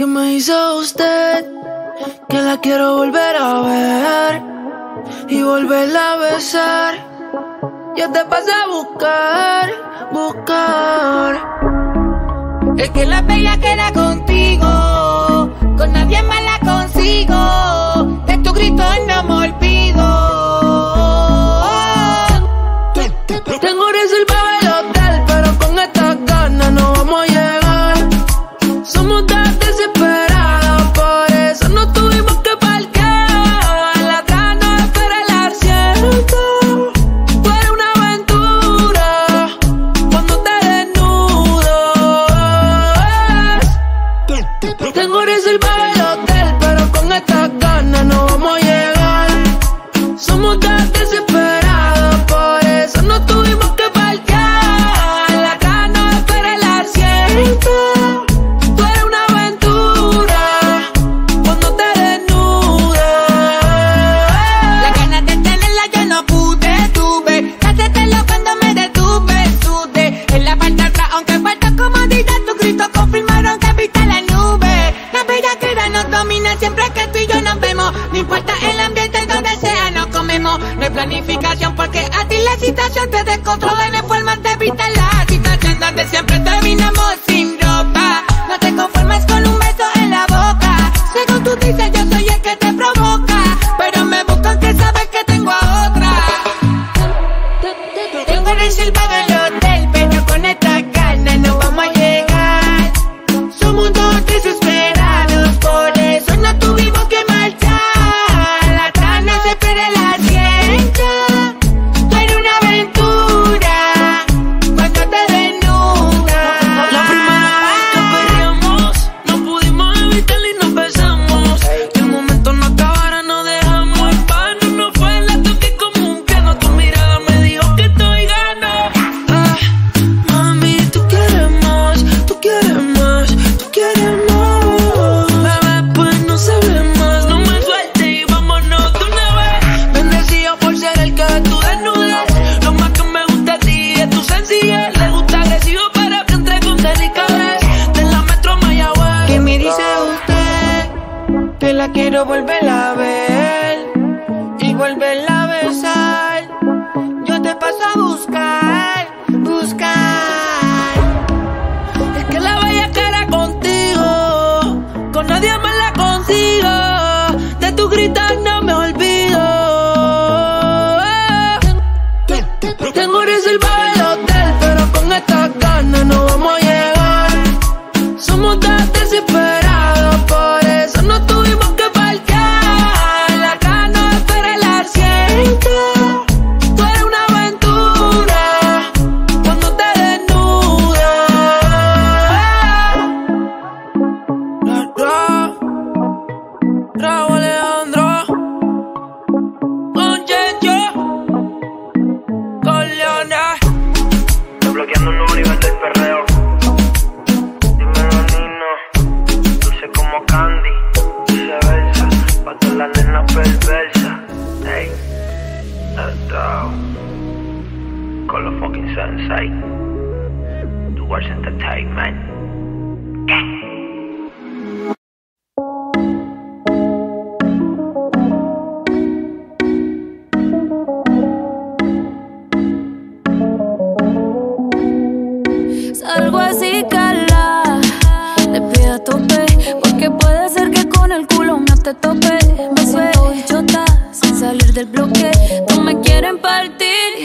¿Qué me hizo usted? Que la quiero volver a ver y volverla a besar. Yo te pasé a buscar, buscar. Es que la bella queda contigo, con nadie más la consigo. De tu grito en amor la excitación te descontrola quiero volverla a ver y volverla a besar. Yo te paso a buscar, buscar. Es que la bella cara contigo, con nadie más.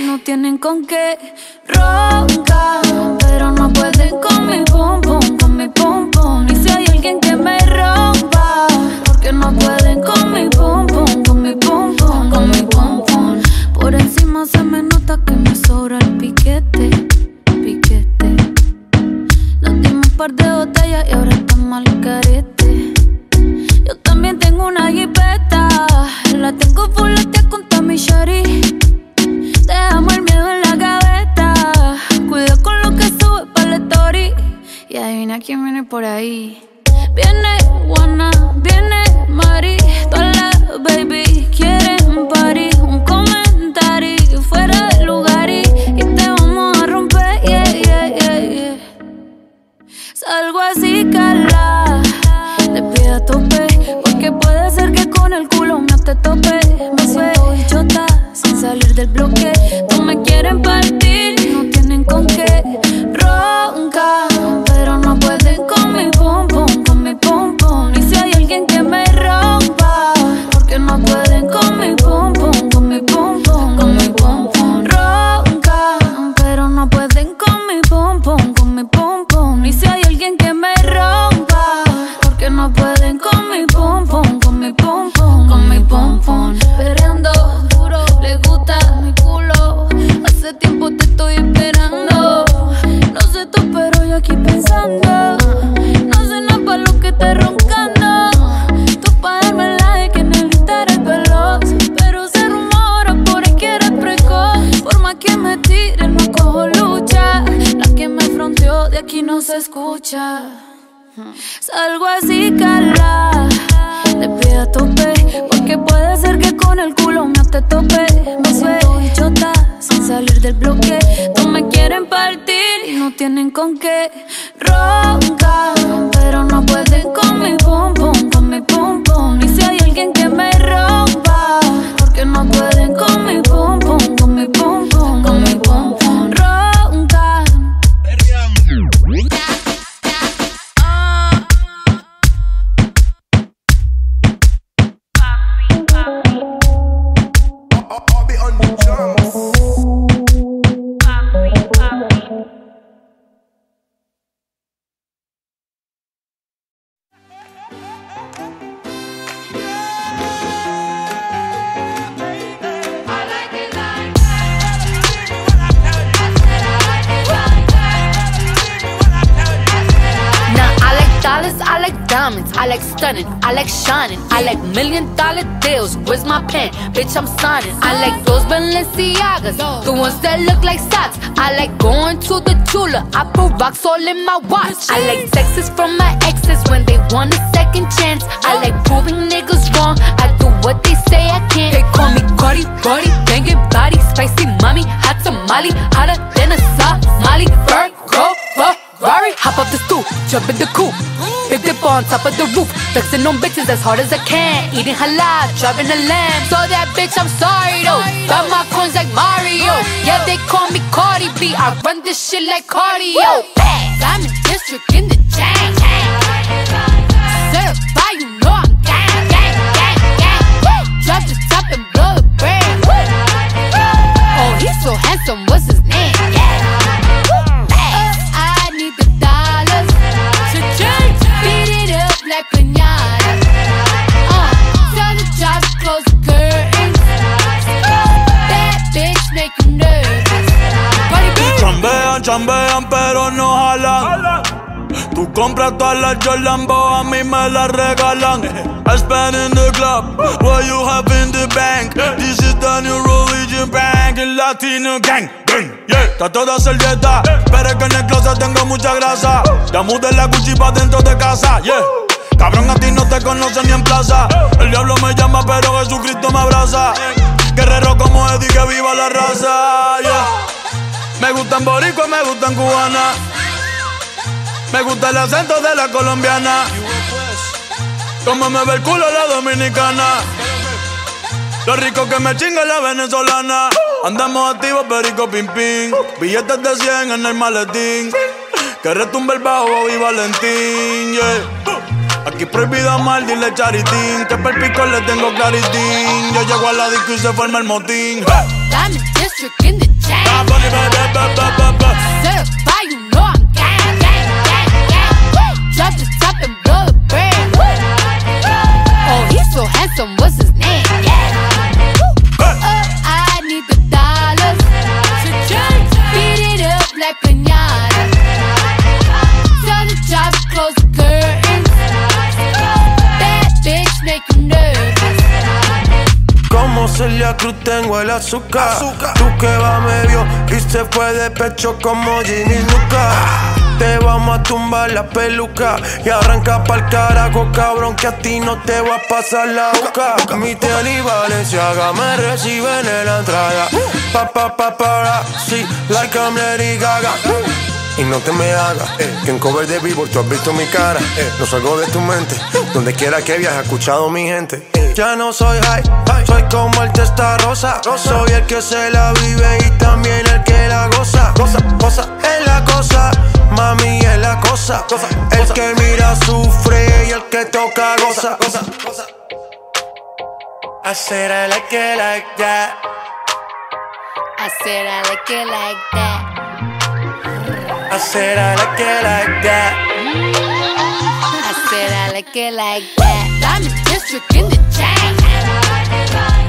no tienen con qué ronca, pero no pueden con mi pum pum, con mi pum pum. Y si hay alguien que me rompa, porque no pueden con mi pum pum, con mi pum pum, con mi pum pum. Por encima se me nota que me sobra el piquete, piquete. Nos dimos un par de botellas y ahora estamos al carete. Yo también tengo una jipeta, la tengo volatea con mi shari. Dejamos el miedo en la gaveta. Cuidado con lo que sube para la story. Y adivina quién viene por ahí. Viene Juana, viene Mari. Ducha. Salgo así, cala. Le pido a tope. Porque puede ser que con el culo no te tope. Me siento bichota sin salir del bloque. No me quieren partir y no tienen con qué. Ronca, pero no pueden con mi pum pum, con mi pum pum. Y si hay alguien que me rompa, diamonds, I like stunning, I like shining, I like million dollar deals. Where's my pen? Bitch, I'm signing. I like those Balenciagas, the ones that look like socks. I like going to the Tula, I put rocks all in my watch. I like texts from my exes when they want a second chance. I like proving niggas wrong. I do what they say I can't. They call me Cardi, Cardi, banging body, spicy mommy, hot tamale, hotter than a Somali. Virgo, Ferrari, hop up the stoop, jump in the coupe. Big dip on top of the roof, flexing on bitches as hard as I can. Eating halal, driving a lamb. So that bitch, I'm sorry though. Got my coins like Mario. Yeah, they call me Cardi B. I run this shit like cardio. Diamond district in the chain. Certified, you know I'm gang, gang, gang, gang. Drop the top and blow the brand. Oh, he's so handsome. What's his Tú compras todas las Jordan, a mí me las regalan. I spend in the club, what you have in the bank. This is the new religion bank, el latino gang. Yeah, trato de hacer dieta, pero es que en el closet tengo mucha grasa. Ya mudé la Gucci dentro de casa, yeah. Cabrón, a ti no te conocen ni en plaza. El diablo me llama, pero Jesucristo me abraza. Guerrero como Eddie, que viva la raza, yeah. Me gustan boricua, me gustan cubana. Me gusta el acento de la colombiana. Como me ve el culo la dominicana. Lo rico que me chinga la venezolana. Andamos activos, perico pim pim. Billetes de 100 en el maletín. Que retumbe el bajo, Bobby Valentín. Yeah. Aquí prohibido amar, dile charitín. Que per pico le tengo claritín. Yo llego a la disco y se forma el motín. Diamond District in the chain. Azúcar. Tú que va medio y se fue de pecho como Ginny Luca. Te vamos a tumbar la peluca y arranca pa'l carajo, cabrón, que a ti no te va a pasar la boca. Mi tía y Valenciaga me reciben en la entrada. Pa, pa, pa, para, like I'm Lady Gaga. Y no te me hagas, eh, que en cover de vivo tú has visto mi cara. eh, no salgo de tu mente, donde quiera que viajes, escuchado mi gente. Ya no soy high, soy como el testa rosa. Soy el que se la vive y también el que la goza. Goza, goza, es la cosa, mami es la cosa. El que mira sufre y el que toca goza. goza, goza. I said I like it like that. I said I like it like that. I said I like it like that. I said I like it like that. Diamond District in the. right.